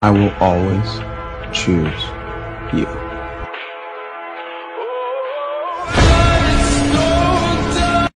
I will always choose you.